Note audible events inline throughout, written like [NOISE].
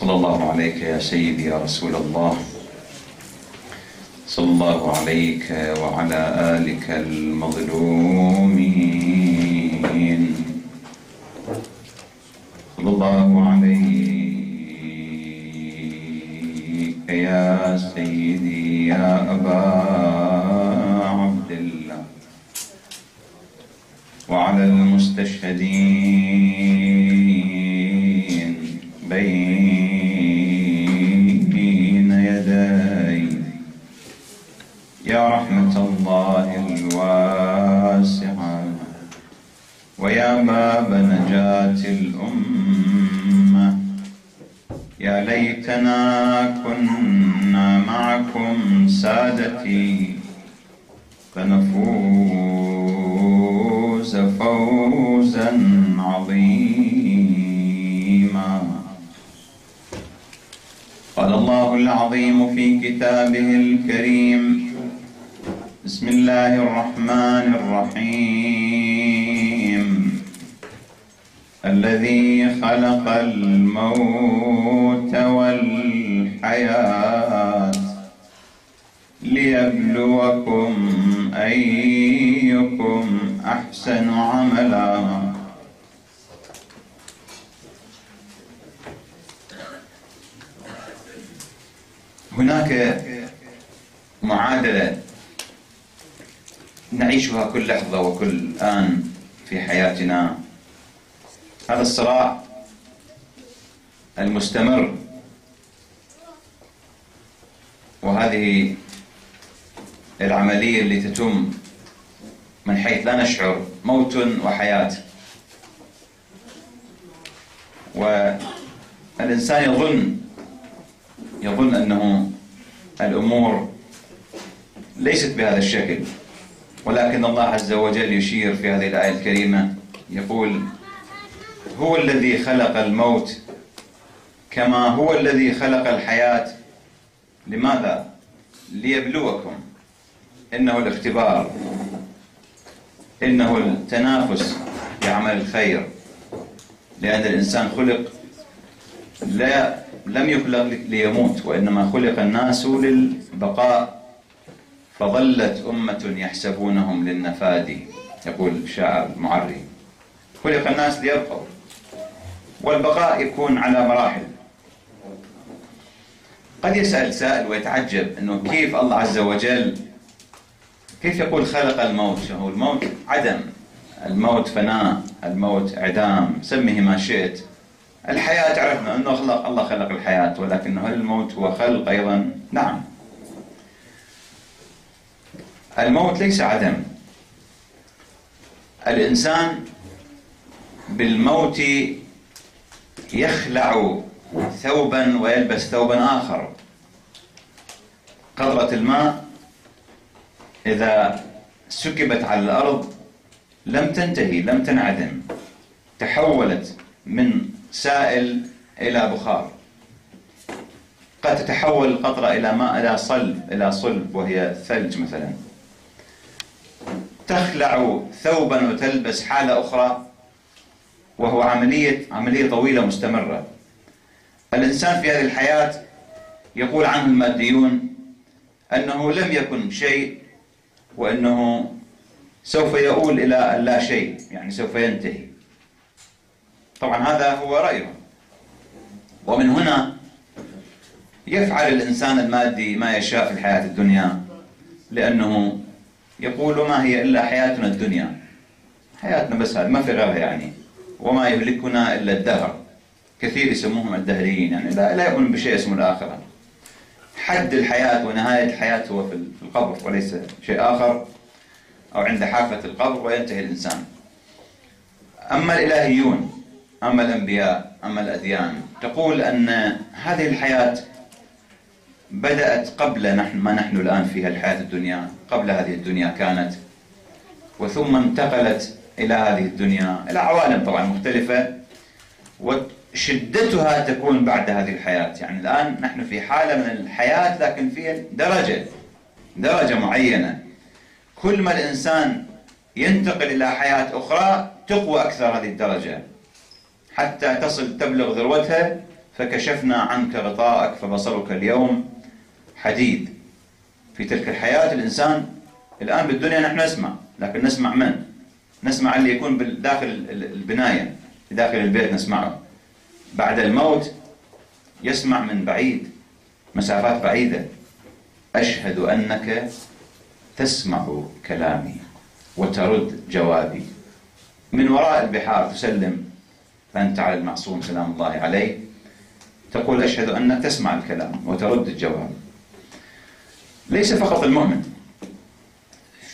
صلى الله عليك يا سيدي يا رسول الله. صلى الله عليك وعلى آلك المظلومين. صلى الله عليك يا سيدي يا أبا عبد الله وعلى المستشهدين ويا باب نجاة الأمة. يا ليتنا كنا معكم سادتي فنفوز فوزا عظيما. قال الله العظيم في كتابه الكريم بسم الله الرحمن الرحيم. الذي خلق الموت والحياة ليبلوكم أيكم أحسن عملا. هناك معادلة نعيشها كل لحظة وكل آن في حياتنا. هذا الصراع المستمر. وهذه العملية اللي تتم من حيث لا نشعر موت وحياة. والإنسان يظن يظن أنه الأمور ليست بهذا الشكل. ولكن الله عز وجل يشير في هذه الآية الكريمة يقول هو الذي خلق الموت كما هو الذي خلق الحياة. لماذا؟ ليبلوكم. إنه الاختبار. إنه التنافس بعمل الخير. لأن الإنسان خلق لا لم يخلق ليموت وإنما خلق الناس للبقاء. فظلت أمة يحسبونهم للنفادي يقول الشاعر المعري. خلق الناس ليبقوا. والبقاء يكون على مراحل. قد يسأل سائل ويتعجب أنه كيف الله عز وجل كيف يقول خلق الموت؟ هو الموت؟ عدم. الموت فناء الموت إعدام سميه ما شئت. الحياة عرفنا أنه خلق الله خلق الحياة ولكنه هل الموت هو خلق أيضا. نعم. الموت ليس عدم. الإنسان بالموت يخلع ثوبا ويلبس ثوبا آخر. قطرة الماء إذا سكبت على الأرض لم تنتهي لم تنعدم. تحولت من سائل إلى بخار. قد تتحول القطرة إلى ماء إلى صلب إلى صلب وهي ثلج مثلا. تخلع ثوبا وتلبس حالة أخرى. وهو عملية عملية طويلة مستمرة. الإنسان في هذه الحياة يقول عنه الماديون أنه لم يكن شيء وأنه سوف يؤول إلى لا شيء يعني سوف ينتهي. طبعا هذا هو رأيه. ومن هنا يفعل الإنسان المادي ما يشاء في الحياة الدنيا لأنه يقول ما هي إلا حياتنا الدنيا. حياتنا بس هذا ما في غيرها يعني. وما يهلكنا إلا الدهر. كثير يسموهم الدهريين يعني لا, لا يؤمن بشيء اسمه الآخرة. حد الحياة ونهاية الحياة هو في القبر وليس شيء آخر أو عند حافة القبر وينتهي الإنسان. أما الإلهيون أما الأنبياء أما الأديان تقول أن هذه الحياة بدأت قبل نحن ما نحن الآن فيها الحياة الدنيا قبل هذه الدنيا كانت وثم انتقلت إلى هذه الدنيا. إلى عوالم طبعا مختلفة وشدتها تكون بعد هذه الحياة. يعني الآن نحن في حالة من الحياة لكن في درجة درجة معينة. كل ما الإنسان ينتقل إلى حياة أخرى تقوى أكثر هذه الدرجة. حتى تصل تبلغ ذروتها فكشفنا عنك غطاءك فبصرك اليوم حديد. في تلك الحياة الإنسان الآن بالدنيا نحن نسمع لكن نسمع من؟ نسمع اللي يكون داخل البناية داخل البيت نسمعه. بعد الموت يسمع من بعيد مسافات بعيدة. أشهد أنك تسمع كلامي وترد جوابي. من وراء البحار تسلم فأنت على المعصوم سلام الله عليه تقول أشهد أنك تسمع الكلام وترد الجواب. ليس فقط المؤمن.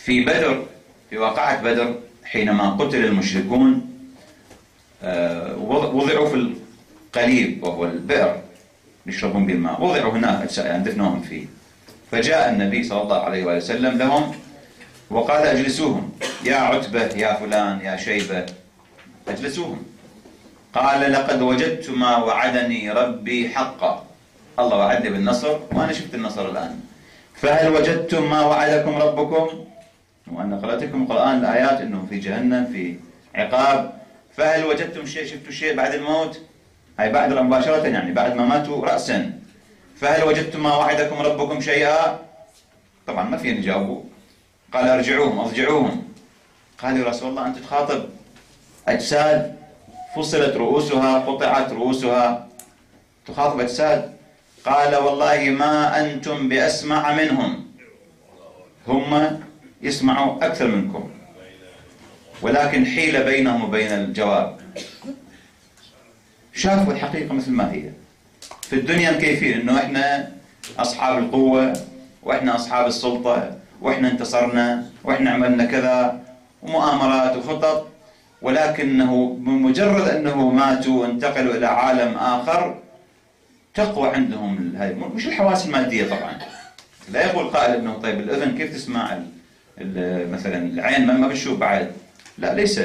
في بدر في واقعة بدر حينما قتل المشركون آه، وضعوا في القليب وهو البئر يشربون به الماء وضعوا هناك يعني دفنوهم فيه. فجاء النبي صلى الله عليه وسلم لهم وقال أجلسوهم. يا عتبة يا فلان يا شيبة أجلسوهم. قال لقد وجدت ما وعدني ربي حقا. الله وعدني بالنصر وأنا شفت النصر الآن. فهل وجدتم ما وعدكم ربكم؟ وأنا قرأت لكم القرآن الآيات أنه في جهنم في عقاب. فهل وجدتم شيء شفتوا شيء بعد الموت؟ أي بعد مباشرة يعني بعد ما ماتوا رأسا. فهل وجدتم ما وعدكم ربكم شيئا؟ طبعا ما فينا نجاوبوا قال أرجعوهم أرجعوهم. قال يا رسول الله أنت تخاطب أجساد. فصلت رؤوسها قطعت رؤوسها. تخاطب أجساد. قال والله ما أنتم بأسمع منهم. هم يسمعوا أكثر منكم. ولكن حيل بينهم وبين الجواب. شافوا الحقيقة مثل ما هي. في الدنيا مكيفين إنه إحنا أصحاب القوة وإحنا أصحاب السلطة وإحنا انتصرنا وإحنا عملنا كذا ومؤامرات وخطط. ولكنه بمجرد أنه ماتوا وانتقلوا إلى عالم آخر تقوى عندهم هاي مش الحواس المادية طبعا. لا يقول قائل إنه طيب الأذن كيف تسمع مثلا العين ما بتشوف بعد. لا ليس.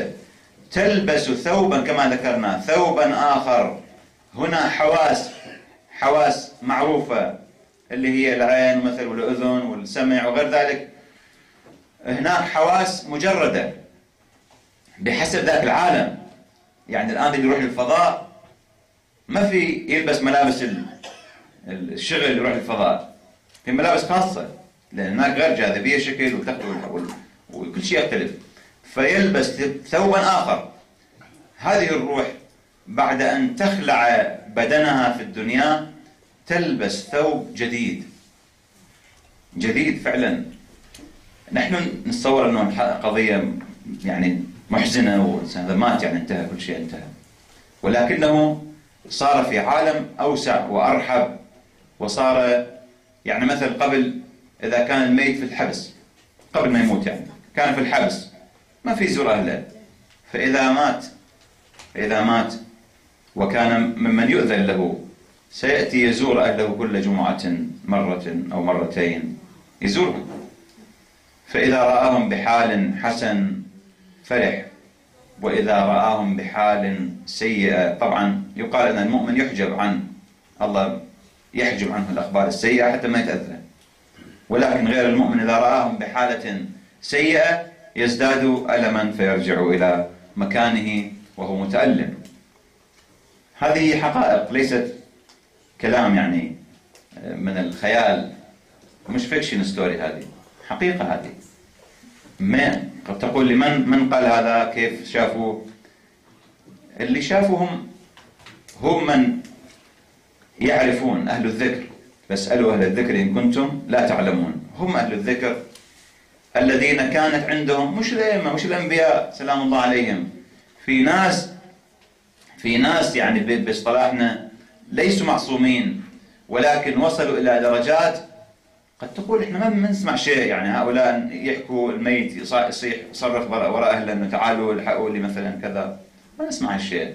تلبس ثوبا كما ذكرنا ثوبا آخر. هنا حواس حواس معروفة اللي هي العين مثل والأذن والسمع وغير ذلك. هناك حواس مجردة بحسب ذاك العالم. يعني الآن اللي يروح للفضاء. ما في يلبس ملابس الشغل يروح للفضاء. في ملابس خاصة. لأن هناك غير جاذبية شكل وتقوى وكل شيء يختلف. فيلبس ثوبا آخر. هذه الروح بعد أن تخلع بدنها في الدنيا تلبس ثوب جديد. جديد فعلا. نحن نتصور أنه قضية يعني محزنة هذا مات يعني انتهى كل شيء انتهى. ولكنه صار في عالم أوسع وأرحب. وصار يعني مثل قبل إذا كان الميت في الحبس قبل ما يموت يعني. كان في الحبس ما في زور أهله. فإذا مات فإذا مات وكان ممن يؤذن له سيأتي يزور أهله كل جمعة مرة أو مرتين. يزورهم فإذا رآهم بحال حسن فرح. وإذا رآهم بحال سيئة طبعا يقال أن المؤمن يحجب عن الله يحجب عنه الأخبار السيئة حتى ما يتأذى ولكن غير المؤمن إذا رآهم بحالة سيئة يزداد ألما فيرجع إلى مكانه وهو متألم. هذه حقائق ليست كلام يعني من الخيال. مش fiction story هذه حقيقة هذه. ما قد تقول لي من من قال هذا؟ كيف شافوا اللي شافوهم هم من يعرفون أهل الذكر. فاسألوا أهل الذكر إن كنتم لا تعلمون. هم أهل الذكر الذين كانت عندهم مش الأئمة مش الأنبياء سلام الله عليهم. في ناس في ناس يعني باصطلاحنا ليسوا معصومين ولكن وصلوا إلى درجات قد تقول إحنا ما بنسمع شيء. يعني هؤلاء يحكوا الميت يصيح يصرخ وراء اهله إنه تعالوا الحقوا لي مثلا كذا. ما نسمع هالشيء.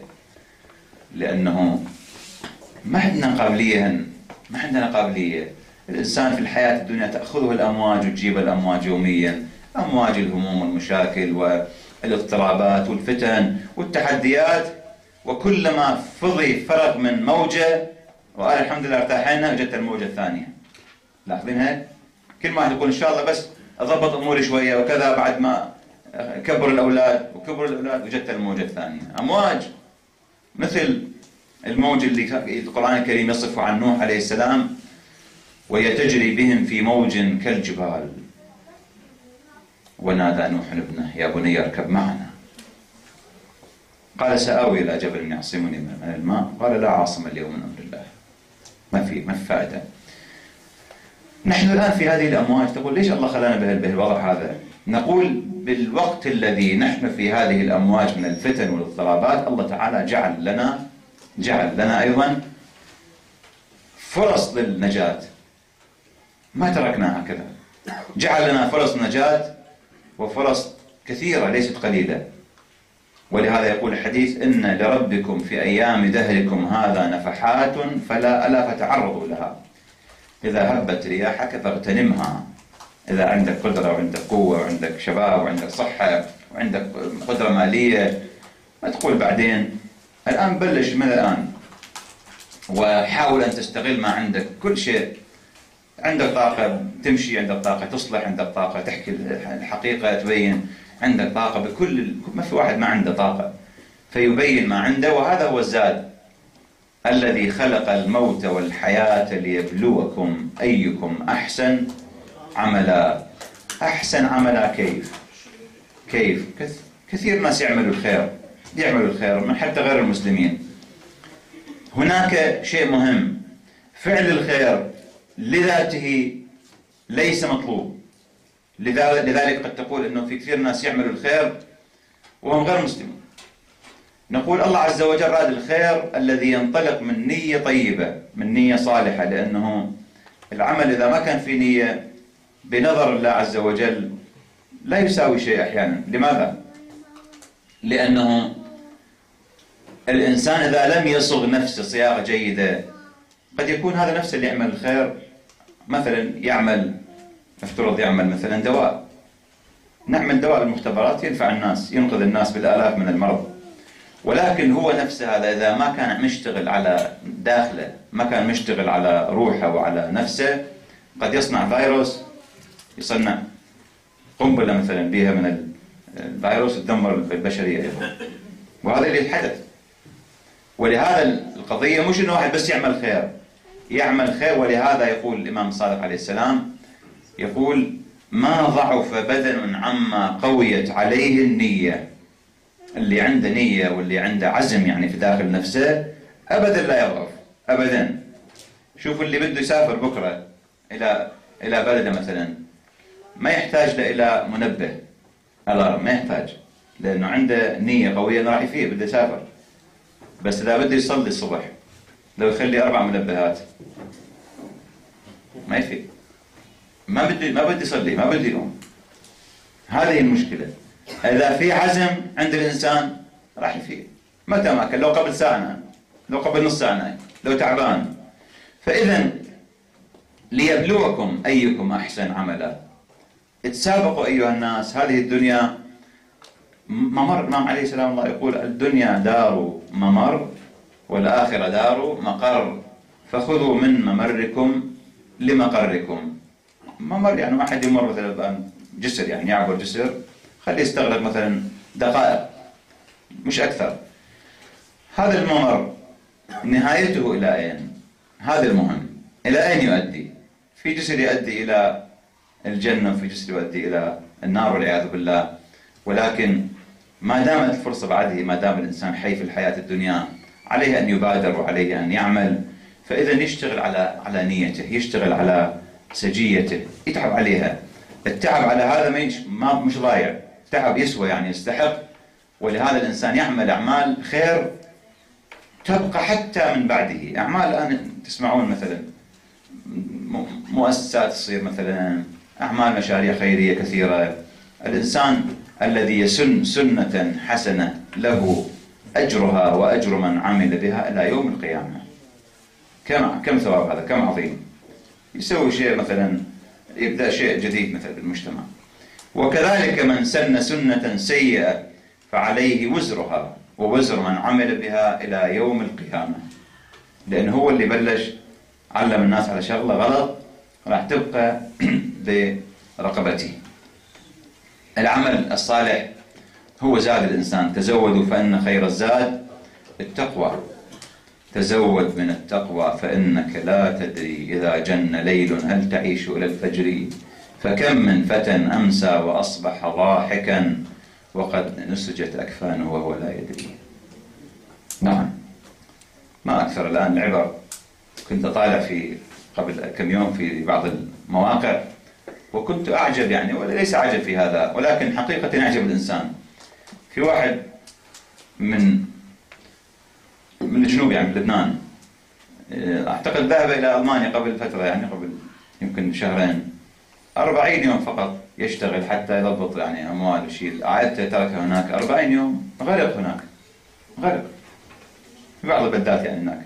لأنه ما عندنا قابلية ما عندنا قابلية. الإنسان في الحياة الدنيا تأخذه الأمواج وتجيب الأمواج يوميا. أمواج الهموم والمشاكل والإضطرابات والفتن والتحديات. وكلما فضي فرغ من موجة وقال الحمد لله ارتاحنا اجت الموجة الثانية. لاحظين هيك؟ كل واحد يقول إن شاء الله بس أضبط أموري شوية وكذا بعد ما كبر الأولاد. وكبر الأولاد وجت الموجة الثانية. أمواج مثل الموج اللي القرآن الكريم يصفه عن نوح عليه السلام وهي تجري بهم في موج كالجبال. ونادى نوح ابنه يا بني اركب معنا. قال سآوي إلى جبل يعصمني من الماء. قال لا عاصم اليوم من أمر الله. ما في ما في فائدة. نحن الآن في هذه الأمواج تقول ليش الله خلانا بهالوضع هذا؟ نقول بالوقت الذي نحن في هذه الأمواج من الفتن والاضطرابات الله تعالى جعل لنا جعل لنا أيضا فرص للنجاة. ما تركناها هكذا. جعل لنا فرص نجاة وفرص كثيرة ليست قليلة. ولهذا يقول الحديث إن لربكم في أيام دهركم هذا نفحات فلا ألا فتعرضوا لها. إذا هبت رياحك فاغتنمها. إذا عندك قدرة وعندك قوة وعندك شباب وعندك صحة وعندك قدرة مالية ما تقول بعدين الآن بلش من الآن. وحاول أن تستغل ما عندك. كل شيء عندك طاقة تمشي عندك طاقة تصلح عندك طاقة تحكي الحقيقة تبين عندك طاقة بكل ما في واحد ما عنده طاقة فيبين ما عنده. وهذا هو الزاد الذي خلق الموت والحياة ليبلوكم أيكم أحسن عملا. أحسن عملا. كيف؟ كيف؟ كثير ناس يعملوا الخير. يعملوا الخير من حتى غير المسلمين. هناك شيء مهم. فعل الخير لذاته ليس مطلوب. لذلك قد تقول إنه في كثير ناس يعملوا الخير وهم غير مسلمون. نقول الله عز وجل راد الخير الذي ينطلق من نية طيبة من نية صالحة لأنه العمل إذا ما كان في نية بنظر الله عز وجل لا يساوي شيء أحيانا. لماذا؟ لأنه الإنسان إذا لم يصغ نفسه صياغة جيدة قد يكون هذا نفسه اللي يعمل الخير. مثلا يعمل نفترض يعمل مثلا دواء نعمل دواء بالمختبرات ينفع الناس ينقذ الناس بالآلاف من المرض. ولكن هو نفسه هذا إذا ما كان مشتغل على داخله ما كان مشتغل على روحه وعلى نفسه قد يصنع فيروس يصنع قنبلة مثلا بها من الفيروس تدمر البشرية وهذا اللي حدث ولهذا القضية مش إنه واحد بس يعمل خير. يعمل خير ولهذا يقول الإمام الصادق عليه السلام يقول ما ضعف بدن عما قويت عليه النية. اللي عنده نية واللي عنده عزم يعني في داخل نفسه أبدا لا يضعف أبدا. شوف اللي بده يسافر بكرة إلى إلى بلده مثلا. ما يحتاج إلى منبه ألارم ما يحتاج. لأنه عنده نية قوية أنه راح يفيق بده يسافر. بس إذا بده يصلي الصبح لو يخلي أربع منبهات. ما يفيق ما بدي ما بدي يصلي ما بدي يقوم. هذه المشكلة. إذا في عزم عند الإنسان راح يفيق متى ما كان لو قبل ساعة نايم لو قبل نص ساعة نايم لو تعبان. فإذا ليبلوكم أيكم أحسن عملا. تسابقوا أيها الناس هذه الدنيا ممر الإمام عليه السلام الله يقول الدنيا دار ممر والآخرة دار مقر. فخذوا من ممركم لمقركم. ممر يعني واحد يمر مثلا جسر يعني يعبر جسر. خليه يستغرق مثلا دقائق مش أكثر. هذا الممر نهايته إلى أين؟ هذا المهم إلى أين يؤدي؟ في جسر يؤدي إلى الجنة وفي جسر يؤدي إلى النار والعياذ بالله. ولكن ما دامت الفرصة بعده ما دام الإنسان حي في الحياة الدنيا عليه أن يبادر وعليه أن يعمل فإذا يشتغل على على نيته يشتغل على سجيته يتعب عليها. التعب على هذا ما مش ضايع. تعب يسوى يعني يستحق. ولهذا الإنسان يعمل أعمال خير تبقى حتى من بعده. أعمال الآن تسمعون مثلا مؤسسات تصير مثلا أعمال مشاريع خيرية كثيرة. الإنسان الذي يسن سنة حسنة له أجرها وأجر من عمل بها إلى يوم القيامة. كم كم ثواب هذا؟ كم عظيم؟ يسوي شيء مثلا يبدأ شيء جديد مثلا بالمجتمع وكذلك من سن سنة سيئة فعليه وزرها ووزر من عمل بها إلى يوم القيامة. لأنه هو اللي بلش علم الناس على شغلة غلط راح تبقى [CLEARS THROAT] برقبته. العمل الصالح هو زاد الإنسان. تزودوا فإن خير الزاد التقوى. تزود من التقوى فإنك لا تدري إذا جن ليل هل تعيش إلى الفجر. فكم من فتى أمسى وأصبح ضاحكا وقد نسجت أكفانه وهو لا يدري. نعم. ما أكثر الآن العبر. كنت طالع في قبل كم يوم في بعض المواقع. وكنت أعجب يعني وليس أعجب في هذا ولكن حقيقة يعجب الإنسان. في واحد من من الجنوب يعني من لبنان. أعتقد ذهب إلى ألمانيا قبل فترة يعني قبل يمكن شهرين. أربعين يوم فقط يشتغل حتى يضبط يعني أموال وشيء. عائلته تركها هناك. أربعين يوم غرق هناك. غرق. في بعض البلدات يعني هناك.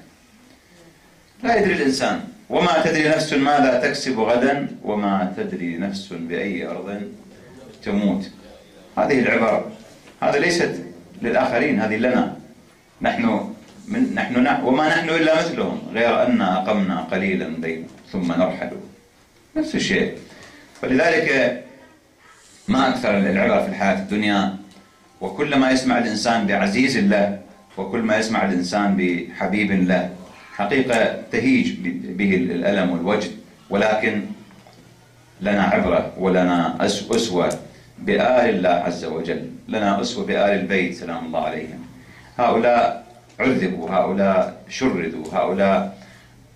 لا يدري الإنسان. وما تدري نفس ماذا تكسب غدا وما تدري نفس بأي أرض تموت. هذه العبارة. هذا ليست للآخرين هذه لنا. نحن من نحن وما نحن إلا مثلهم غير أن أقمنا قليلا بين ثم نرحل. نفس الشيء. فلذلك ما أكثر العبر في الحياة الدنيا وكلما يسمع الإنسان بعزيز له وكل ما يسمع الإنسان بحبيب له حقيقة تهيج به الألم والوجد ولكن لنا عبرة ولنا أسوة بآل الله عز وجل لنا أسوة بآل البيت سلام الله عليهم. هؤلاء عذبوا هؤلاء شردوا هؤلاء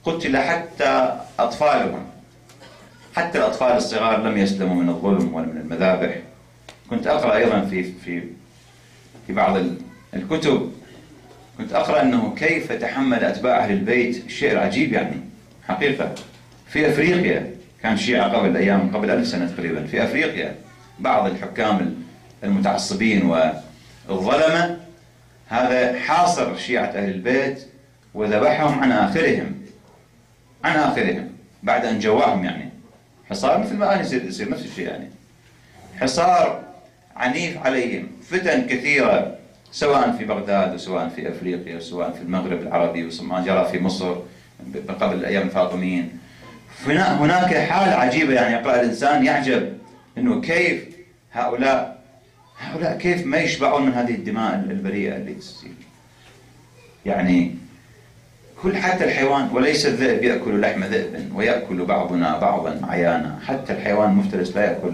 قتل حتى أطفالهم. حتى الأطفال الصغار لم يسلموا من الظلم ولا من المذابح. كنت أقرأ أيضا في في في بعض الكتب كنت أقرأ أنه كيف تحمل أتباع أهل البيت الشيء العجيب يعني. حقيقة. في أفريقيا كان شيعة قبل أيام قبل ألف سنة تقريبا في أفريقيا بعض الحكام المتعصبين والظلمة هذا حاصر شيعة أهل البيت وذبحهم عن آخرهم. عن آخرهم بعد أن جواهم يعني. حصار مثل ما يصير, يصير نفس الشيء يعني. حصار عنيف عليهم فتن كثيرة. سواء في بغداد وسواء في أفريقيا وسواء في المغرب العربي وما جرى في مصر قبل أيام الفاطميين هناك حالة عجيبة يعني يقرأ الإنسان يعجب أنه كيف هؤلاء هؤلاء كيف ما يشبعون من هذه الدماء البريئة اللي تصير. يعني كل حتى الحيوان وليس الذئب يأكل لحم ذئب ويأكل بعضنا بعضا عيانا. حتى الحيوان المفترس لا يأكل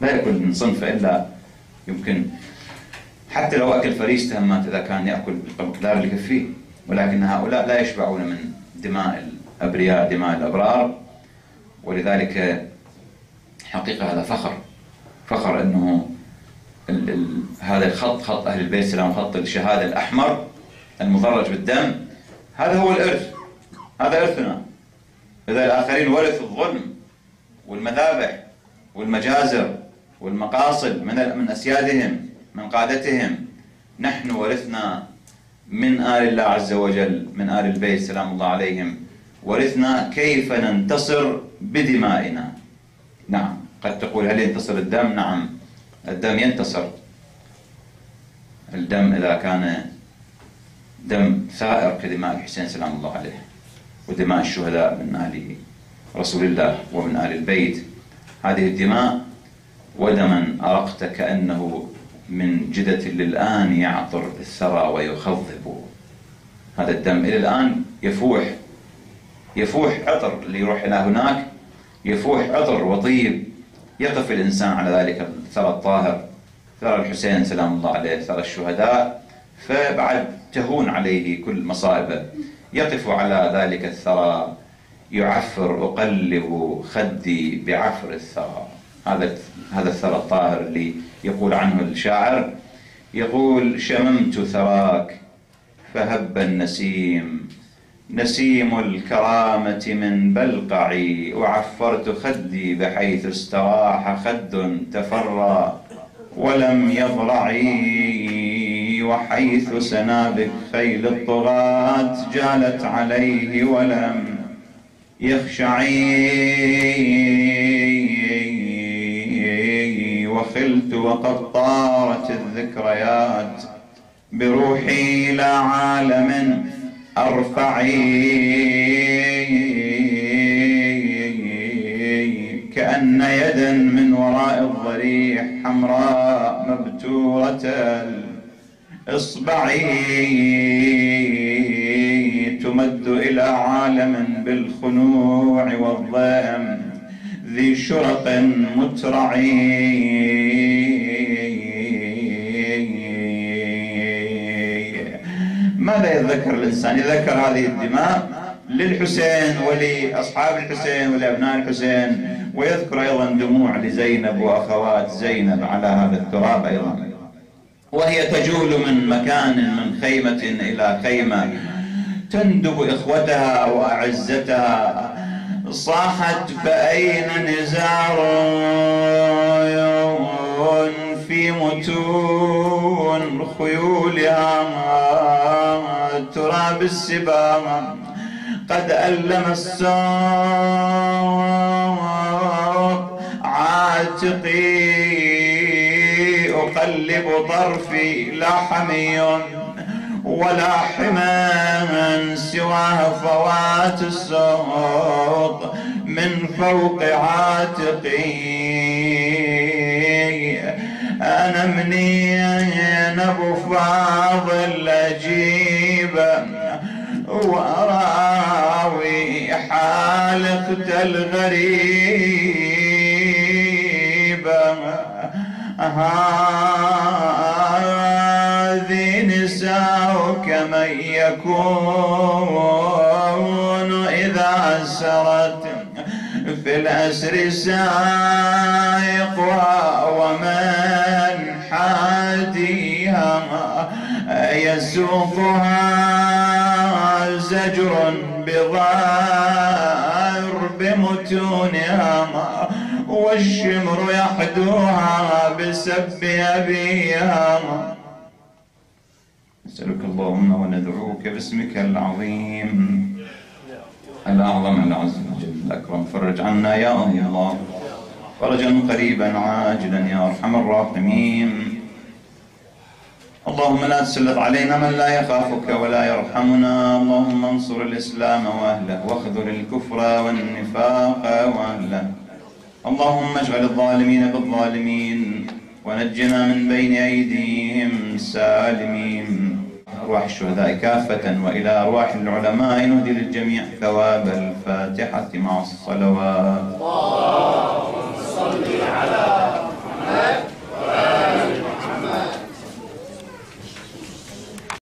لا يأكل من صنفه إلا يمكن حتى لو أكل فريسته مات إذا كان يأكل بالمقدار اللي يكفيه. ولكن هؤلاء لا يشبعون من دماء الأبرياء دماء الأبرار. ولذلك حقيقة هذا فخر. فخر أنه ال ال هذا الخط خط أهل البيت سلام خط الشهادة الأحمر المضرج بالدم. هذا هو الإرث. هذا إرثنا. إذا الآخرين ورثوا الظلم والمذابح والمجازر والمقاصد من من أسيادهم. من قادتهم نحن ورثنا من آل الله عز وجل من آل البيت سلام الله عليهم ورثنا كيف ننتصر بدمائنا. نعم قد تقول هل ينتصر الدم؟ نعم الدم ينتصر. الدم إذا كان دم ثائر كدماء الحسين سلام الله عليه ودماء الشهداء من آل رسول الله ومن آل البيت. هذه الدماء ودما أرقت كأنه من جدة للآن يعطر الثرى ويخضب. هذا الدم إلى الآن يفوح. يفوح عطر اللي يروح إلى هناك. يفوح عطر وطيب. يقف الإنسان على ذلك الثرى الطاهر. ثرى الحسين سلام الله عليه ثرى الشهداء. فبعد تهون عليه كل مصائبه. يقف على ذلك الثرى. يعفر أقلب خدي بعفر الثرى. هذا هذا الثرى الطاهر اللي يقول عنه الشاعر يقول شممت ثراك فهب النسيم. نسيم الكرامة من بلقعي وعفرت خدي بحيث استراح خد تفرى. ولم يضرعي وحيث سنابك خيل الطغاة جالت عليه ولم يخشعي. وخلت وقد طارت الذكريات بروحي إلى عالم أرفعي. كأن يدا من وراء الضريح حمراء مبتورة الإصبعي عالم بالخنوع والضيم ذي شرق مترعي ماذا يتذكر الإنسان؟ يذكر هذه الدماء للحسين ولأصحاب الحسين ولأبناء الحسين ويذكر أيضا دموع لزينب وأخوات زينب على هذا التراب أيضا. وهي تجول من مكان من خيمة إلى خيمة تندب إخوتها وأعزتها. صاحت فأين نزار في متون خيولها تراب السبام قد ألم السوق. عاتقي أقلب طرفي لا حمي ولا حما سواه فوات السوق من فوق عاتقي. أنا منين أبو فاضل أجيب وأراوي حالقة الغريب؟ هذه نساء من يكون إذا سرت في الأسر سائقها ومن حاديها يسوقها زجر بضار بمتونها والشمر يحدوها بسب أبيها نسألك اللهم وندعوك باسمك العظيم. الأعظم العز وجل. الأكرم. فرج عنا يا الله. فرجا قريبا عاجلا يا أرحم الراحمين. اللهم لا تسلط علينا من لا يخافك ولا يرحمنا. اللهم انصر الإسلام وأهله واخذل الكفر والنفاق وأهله. اللهم اجعل الظالمين بالظالمين. ونجنا من بين أيديهم سالمين. أرواح الشهداء كافة وإلى أرواح العلماء نهدي للجميع ثواب الفاتحة مع الصلوات. اللهم صل على محمد